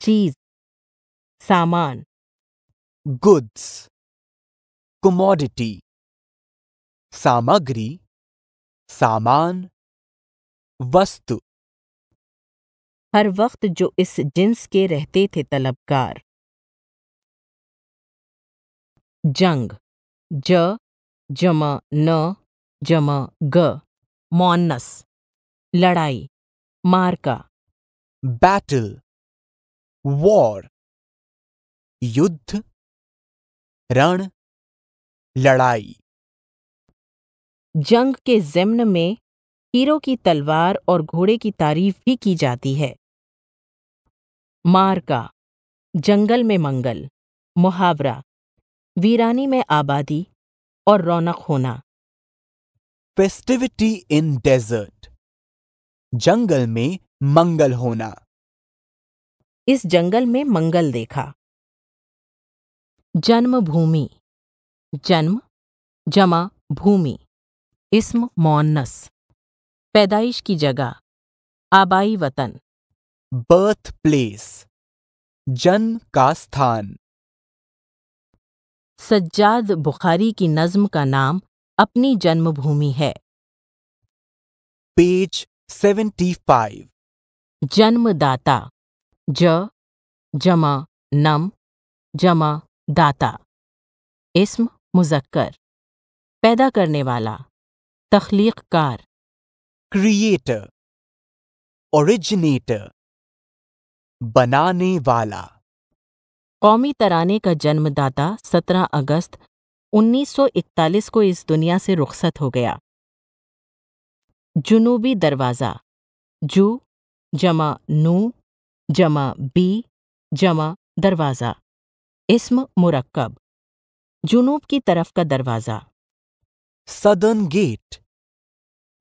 चीज़, सामान। Goods, commodity. सामग्री, सामान। वस्तु। हर वक्त जो इस जिन्स के रहते थे तलबगार। जंग। ज जमा न जमा ग। मोन्नस लड़ाई। मारका। बैटल। वॉर। युद्ध। रण। लड़ाई। जंग के जिम्न में हीरो की तलवार और घोड़े की तारीफ़ भी की जाती है। मारका जंगल में मंगल मुहावरा वीरानी में आबादी और रौनक होना। फेस्टिविटी इन डेजर्ट जंगल में मंगल होना। इस जंगल में मंगल देखा। जन्मभूमि जन्म जमा भूमि इस्म मोन्नस पैदाइश की जगह। आबाई वतन। Birthplace. जन्म का स्थान। सज्जाद बुखारी की नज्म का नाम अपनी जन्मभूमि है। पेज 75 जन्मदाता। ज। जमा। नम। जमा। दाता। इस्म मुजक्कर। पैदा करने वाला। तख्लीक कार क्रिएटर ओरिजिनेटर बनाने वाला कौमी तराने का जन्मदाता 17 अगस्त 1941 को इस दुनिया से रुखसत हो गया। जुनूबी दरवाज़ा जू जमा नू जमा बी जमा दरवाज़ा। इस्म मुरक्कब जुनूब की तरफ़ का दरवाज़ा। सदर्न गेट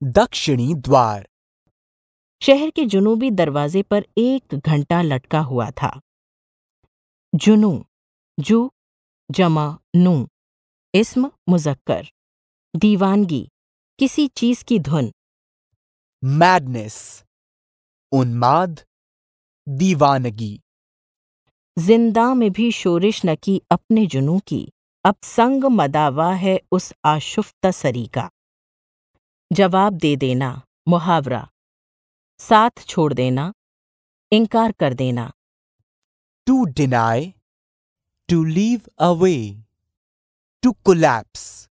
दक्षिणी द्वार। शहर के जुनूबी दरवाजे पर एक घंटा लटका हुआ था। जुनू जू जमा नू इस्म मुजक्कर दीवानगी किसी चीज़ की धुन। मैडनेस उन्माद दीवानगी। ज़िंदा में भी शोरिश न की अपने जुनू की। अब संग मदावा है उस आशुफ्ता सरी का जवाब दे देना मुहावरा। साथ छोड़ देना इनकार कर देना। To deny to leave away to collapse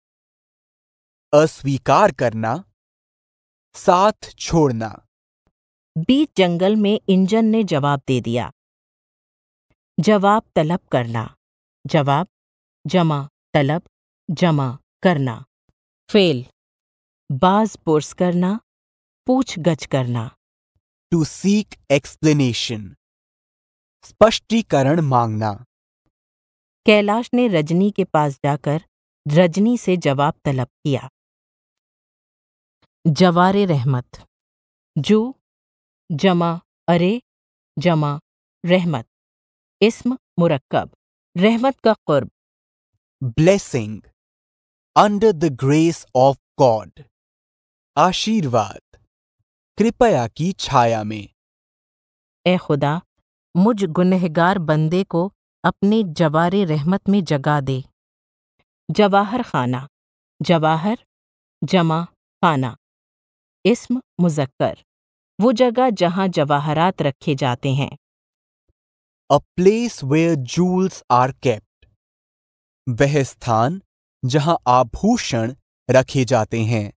अस्वीकार करना साथ छोड़ना। बीच जंगल में इंजन ने जवाब दे दिया। जवाब तलब करना। जवाब जमा तलब जमा करना। फेल। बाज पुरस करना पूछ गछ करना। टू सीक एक्सप्लेनेशन स्पष्टीकरण मांगना। कैलाश ने रजनी के पास जाकर रजनी से जवाब तलब किया। जवारे रहमत। जू जमा अरे जमा रहमत। इस्म मुरक्कब। रहमत का कुर्ब। Blessing under the grace of God आशीर्वाद। कृपया की छाया में। ए खुदा मुझ गुनहगार बंदे को अपने जवारे रहमत में जगा दे। जवाहर खाना जवाहर जमा खाना। इस्म मुजक्कर वो जगह जहाँ जवाहरात रखे जाते हैं। A place where jewels are kept वह स्थान जहाँ आभूषण रखे जाते हैं।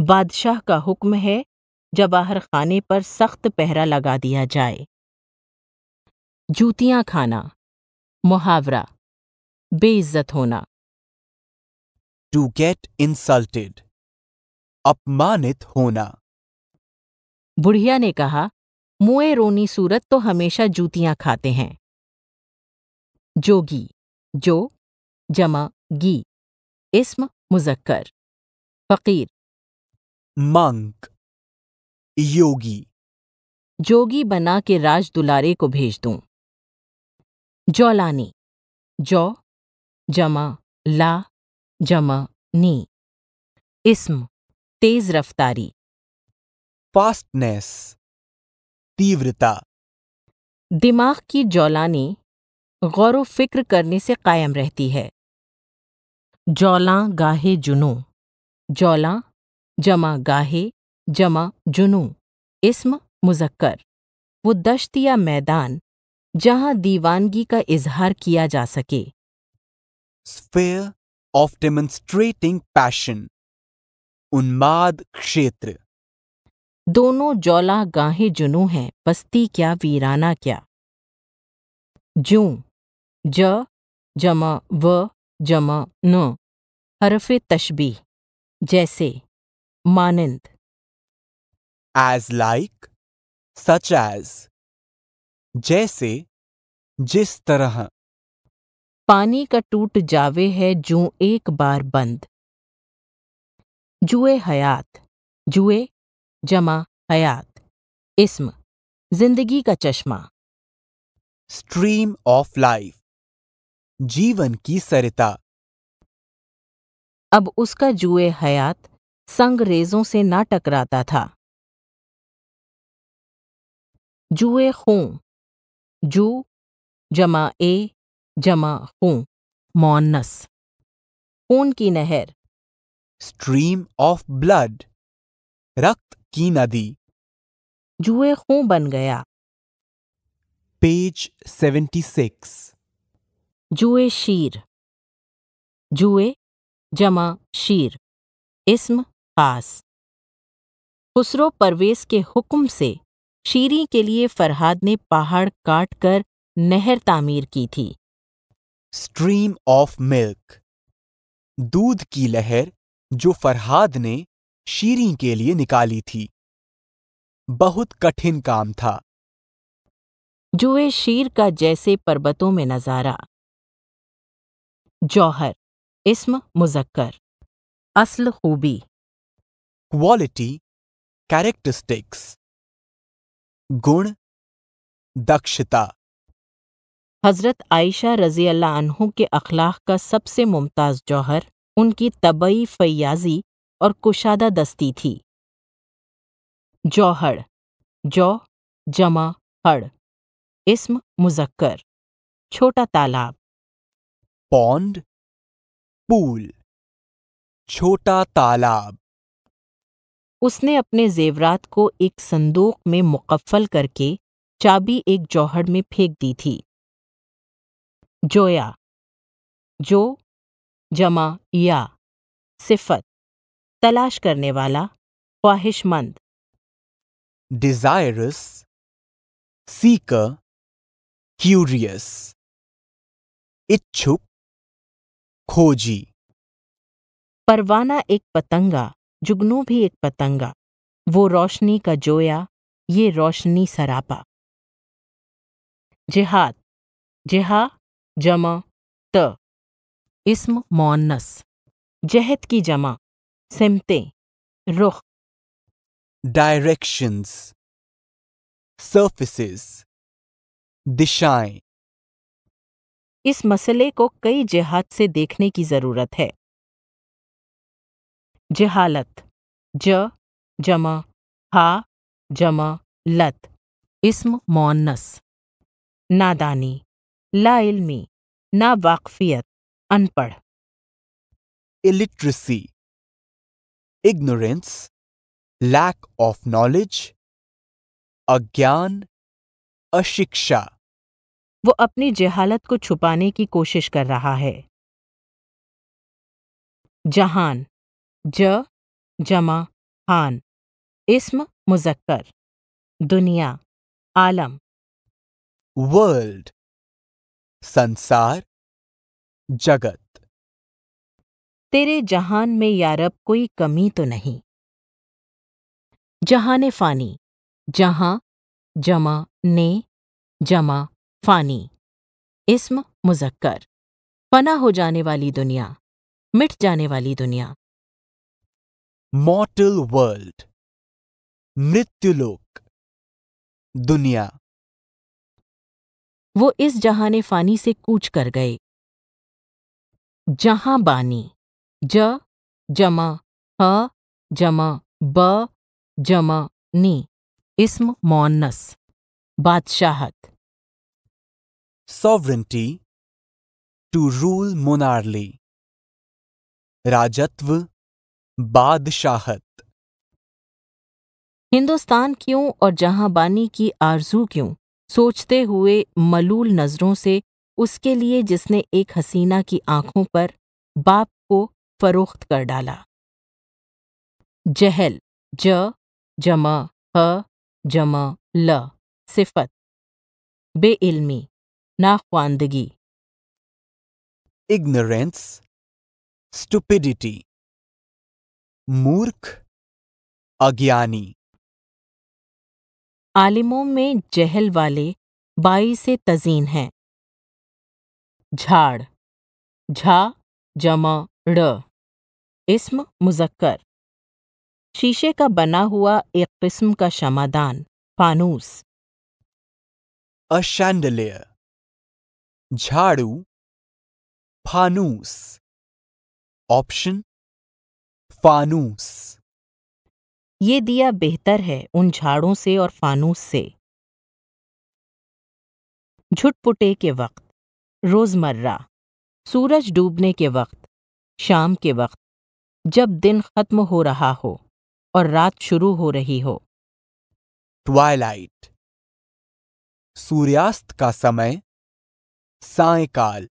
बादशाह का हुक्म है जवाहर खाने पर सख्त पहरा लगा दिया जाए। जूतियाँ खाना मुहावरा बेइज्जत होना। टू गेट इंसल्टेड अपमानित होना। बुढ़िया ने कहा मुए रोनी सूरत तो हमेशा जूतियाँ खाते हैं। जोगी जो जमा गी इस्म मुजक्कर। फकीर मंक योगी जोगी बना के राज दुलारे को भेज दूँ। जौलानी जौ जमा ला जमा नी। इस्म तेज रफ्तारी। फास्टनेस तीव्रता। दिमाग की जौलानी गौर फ़िक्र करने से कायम रहती है। जौला गाहे जुनू जौला जमा गाहे जमा जुनू इस्म मुजक्कर। वो दश्त या मैदान जहाँ दीवानगी का इजहार किया जा सके। स्फेयर ऑफ़ डेमोन्स्ट्रेटिंग पैशन उन्माद क्षेत्र। दोनों जौला गाहे जुनू हैं बस्ती क्या वीराना क्या? जू ज जमा व जमा न। हरफ तशबी जैसे मानंद। एज लाइक सच एज जैसे जिस तरह। पानी का टूट जावे है जू एक बार बंद। जुए हयात जुए जमा हयात इस्म ज़िंदगी का चश्मा। स्ट्रीम ऑफ़ लाइफ जीवन की सरिता। अब उसका जुए हयात संग रेजों से ना टकराता था। जुए खूं। जू जमा ए जमा खूं। मोन्नस खून की नहर। स्ट्रीम ऑफ़ ब्लड रक्त की नदी। जुए खूं बन गया। पेज 76 जुए शीर। जुए जमा शीर। इस्म खास। खुसरो परवेज के हुक्म से शीरी के लिए फरहाद ने पहाड़ काट कर नहर तामीर की थी। स्ट्रीम ऑफ़ मिल्क दूध की लहर जो फरहाद ने शीरी के लिए निकाली थी। बहुत कठिन काम था। जुए शीर का जैसे पर्वतों में नज़ारा। जौहर इस्म मुजक्कर। असल खूबी। क्वालिटी कैरेक्टरिस्टिक्स गुण दक्षता हज़रत आयशा रज़ी अल्लाह अनहु के अखलाक का सबसे मुमताज़ जौहर उनकी तबई फैयाजी और कुशादा दस्ती थी। जौहर जौ जमा हड़ इस्म मुजक्कर छोटा तालाब। पॉन्ड पूल छोटा तालाब। उसने अपने जेवरात को एक संदूक में मुकफ्फल करके चाबी एक जौहर में फेंक दी थी। जोया जो जमा या सिफत तलाश करने वाला ख्वाहिशमंद। डिजायरस seeker क्यूरियस इच्छुक खोजी। परवाना एक पतंगा जुगनू भी एक पतंगा। वो रोशनी का जोया ये रोशनी सरापा। जिहाद जिहा जमा त इस्म मोन्नस जहद की जमा सिमतें रुख। डायरेक्शंस surfaces दिशाएँ। इस मसले को कई जिहाद से देखने की ज़रूरत है। जहालत ज जमा हा जमा लत इस्म मोन्नस नादानी ला इल्मी ना वाकफियत अनपढ़। illiteracy ignorance lack of knowledge अज्ञान अशिक्षा। वो अपनी जहालत को छुपाने की कोशिश कर रहा है। जहान ज जमा हान इस्म मुजक्कर। दुनिया आलम। वर्ल्ड संसार जगत। तेरे जहान में यारब कोई कमी तो नहीं। जहान फानी। जहाँ जमा ने जमा फानी। इस्म मुजक्कर। फना हो जाने वाली दुनिया मिट जाने वाली दुनिया। Mortal world. मृत्युलोक दुनिया. वो इस जहाने फानी से कूच कर गए। जहाँ बानी. ज जमा ह जमा ब जमा नी. इस्म मोन्नस. बादशाहत. Sovereignty to rule monarchy राजत्व बादशाहत। हिंदुस्तान क्यों और जहाँ बानी की आरज़ू क्यों? सोचते हुए मलूल नज़रों से उसके लिए जिसने एक हसीना की आँखों पर बाप को फरोख्त कर डाला। जहल ज जमा ह जमा ल सिफत। बेइल्मी नाख्वानदगी। इग्नोरेंस stupidity मूर्ख अज्ञानी। आलिमों में जहल वाले बाई से तजीन हैं। झाड़ झा जमा ड़ इस्म मुजक्कर। शीशे का बना हुआ एक किस्म का शमादान फानूस। chandelier झाड़ू फानूस। ऑप्शन फानूस। ये दिया बेहतर है उन झाड़ों से और फानूस से। झुटपुटे के वक्त रोज़मर्रा सूरज डूबने के वक्त शाम के वक्त जब दिन खत्म हो रहा हो और रात शुरू हो रही हो। ट्वाइलाइट सूर्यास्त का समय सायकाल।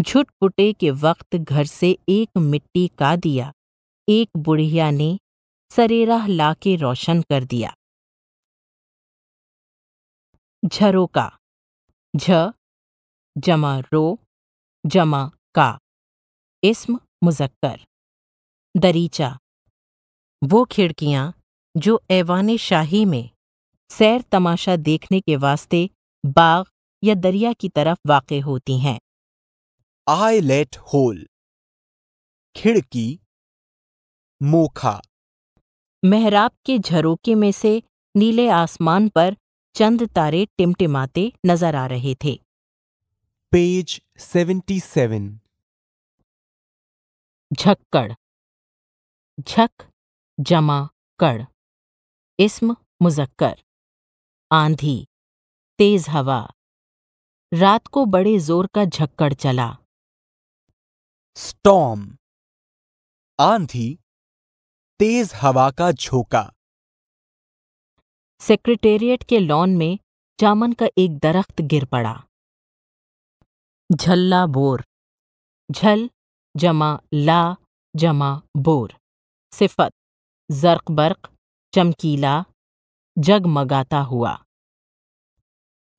झुटपुटे के वक्त घर से एक मिट्टी का दिया। एक बुढ़िया ने सरेराह लाके रोशन कर दिया। झरोका झ, जमा रो, जमा का। इस्म मुजक्कर। दरीचा। वो खिड़कियाँ जो ऐवान शाही में सैर तमाशा देखने के वास्ते बाग या दरिया की तरफ़ वाक़ होती हैं। आई लेट होल खिड़की मोखा। मेहराब के झरोके में से नीले आसमान पर चंद तारे टिमटिमाते नज़र आ रहे थे। पेज 77 झक्कड़। झक जमा कड़। इस्म मुजक्कर। आंधी। तेज हवा। रात को बड़े ज़ोर का झक्कड़ चला। स्टॉर्म। आंधी तेज हवा का झोंका। सेक्रेटेरिएट के लॉन में जामन का एक दरख्त गिर पड़ा। झल्ला बोर। झल जमा ला जमा बोर। सिफत। जर्क बर्क चमकीला जगमगाता हुआ।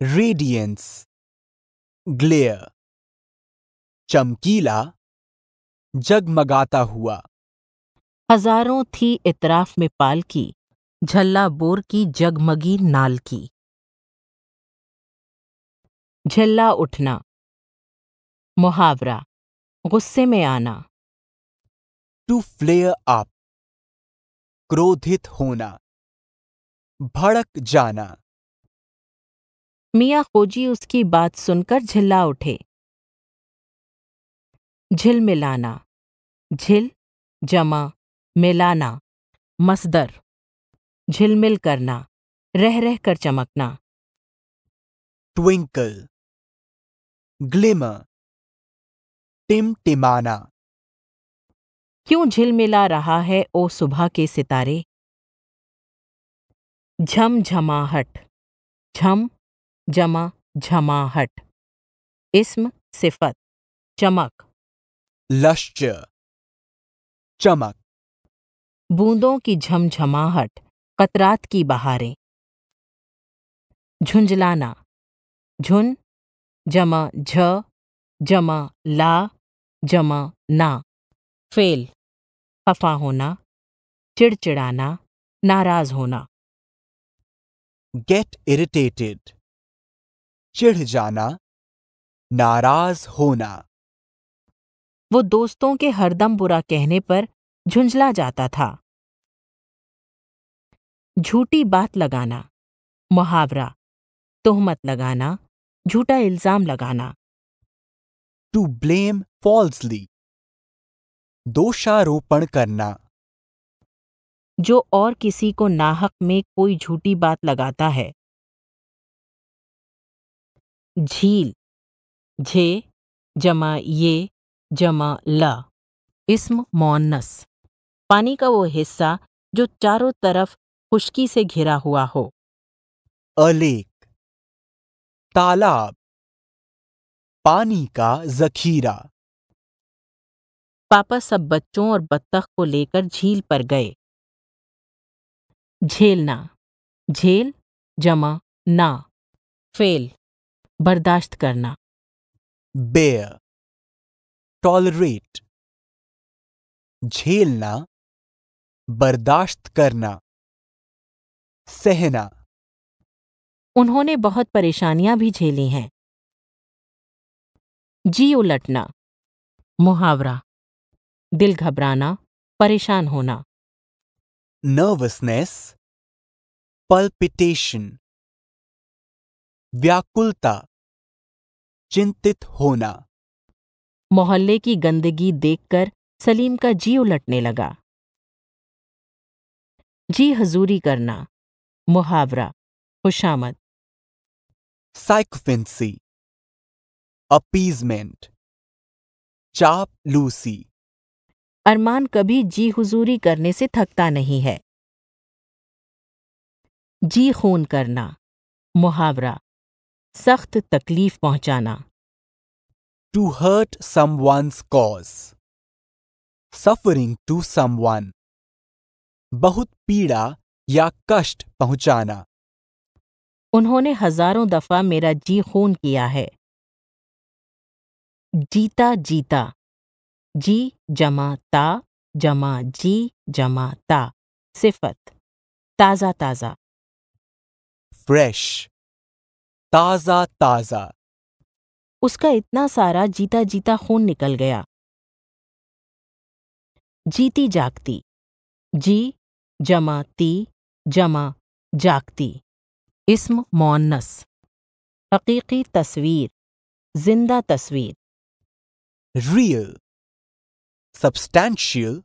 रेडियंस। ग्लेयर। चमकीला जगमगाता हुआ। हज़ारों थी इतराफ में पाल की झल्ला बोर की जगमगी नाल की। झल्ला उठना। मुहावरा। गुस्से में आना। टू फ्लेयर अप क्रोधित होना। भड़क जाना। मियाँ खोजी उसकी बात सुनकर झिल्ला उठे। झिल मिलाना झिल जमा मिलाना मसदर झिलमिल करना रह रह कर चमकना। ट्विंकल ग्लिमर टिमटिमाना क्यों झिलमिला रहा है ओ सुबह के सितारे? झमझमाहट झम जमा झमाहट। इस्म सिफत चमक। लश्चर चमक। बूंदों की झमझमाहट कतरात की बहारें। झुंझलाना। झुन जमा झ जमा ला जमा ना। फेल। खफा होना। चिड़चिड़ाना। नाराज़ होना। गेट इरिटेटेड चिढ़ जाना नाराज़ होना। वो दोस्तों के हरदम बुरा कहने पर झुंझला जाता था। झूठी बात लगाना मुहावरा तोहमत लगाना झूठा इल्ज़ाम लगाना। टू ब्लेम फॉल्सली दोषारोपण करना। जो और किसी को नाहक में कोई झूठी बात लगाता है। झील। झे जमा ये जमा ला। इस्म मोन्नस पानी का वो हिस्सा जो चारों तरफ़ खुश्की से घिरा हुआ हो। अलेक तालाब। पानी का जखीरा। पापा सब बच्चों और बत्तख को लेकर झील पर गए। झेलना। झेल जमा ना। फेल। बर्दाश्त करना। बेयर। टॉलरेट। झेलना बर्दाश्त करना। सहना। उन्होंने बहुत परेशानियाँ भी झेली हैं। जी उलटना। मुहावरा। दिल घबराना। परेशान होना। नर्वसनेस पल्पिटेशन व्याकुलता चिंतित होना मोहल्ले की गंदगी देखकर सलीम का जी उलटने लगा। जी हजूरी करना। मुहावरा खुशामद। Sycophancy, अपीजमेंट चाप लूसी। अरमान कभी जी हुजूरी करने से थकता नहीं है। जी खून करना मुहावरा सख्त तकलीफ़ पहुंचाना। To hurt someone's cause, suffering to someone, बहुत पीड़ा या कष्ट पहुंचाना। उन्होंने हज़ारों दफ़ा मेरा जी खून किया है। जीता जीता। जी जमा ता। जमा जी जमा ता। सिफत। ताज़ा ताज़ा। fresh, ताज़ा ताज़ा। उसका इतना सारा जीता जीता खून निकल गया। जीती जागती। जी जमा ती जमा जागती। इस्म मोन्नस हकीकी तस्वीर। ज़िंदा तस्वीर। रियल। substantial,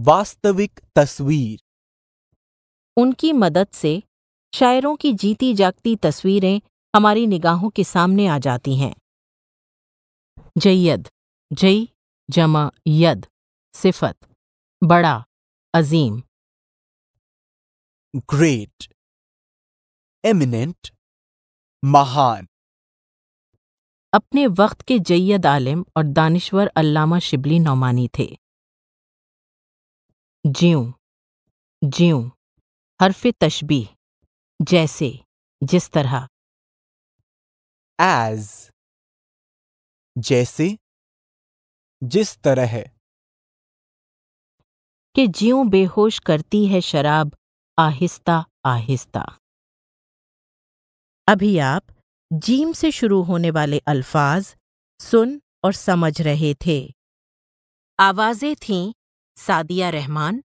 वास्तविक तस्वीर। उनकी मदद से शायरों की जीती जागती तस्वीरें हमारी निगाहों के सामने आ जाती हैं। जैयद। जई जमा यद। सिफत। बड़ा। अजीम। Great, eminent, महान। अपने वक्त के जैयद आलिम और दानिश्वर अल्लामा शिबली नौमानी थे। ज्यूं ज्यूं हरफ तशबी जैसे जिस तरह। एज जैसे जिस तरह। है कि ज्यूं बेहोश करती है शराब आहिस्ता आहिस्ता। अभी आप जीम से शुरू होने वाले अल्फाज सुन और समझ रहे थे। आवाज़ें थीं सादिया रहमान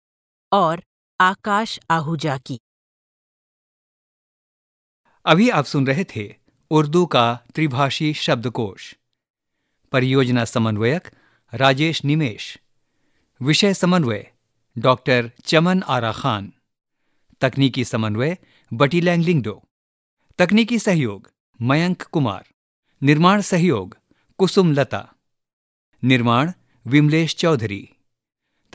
और आकाश आहूजा की। अभी आप सुन रहे थे उर्दू का त्रिभाषी शब्दकोश। परियोजना समन्वयक राजेश निमेश। विषय समन्वय डॉक्टर चमन आरा खान। तकनीकी समन्वय, बटी लैंगलिंगडो तकनीकी सहयोग, मयंक कुमार। निर्माण सहयोग, कुसुम लता। निर्माण, विमलेश चौधरी।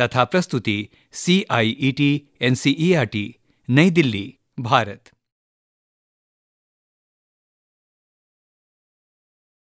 तथा प्रस्तुति C I E T N C E R T New Delhi, Bharat.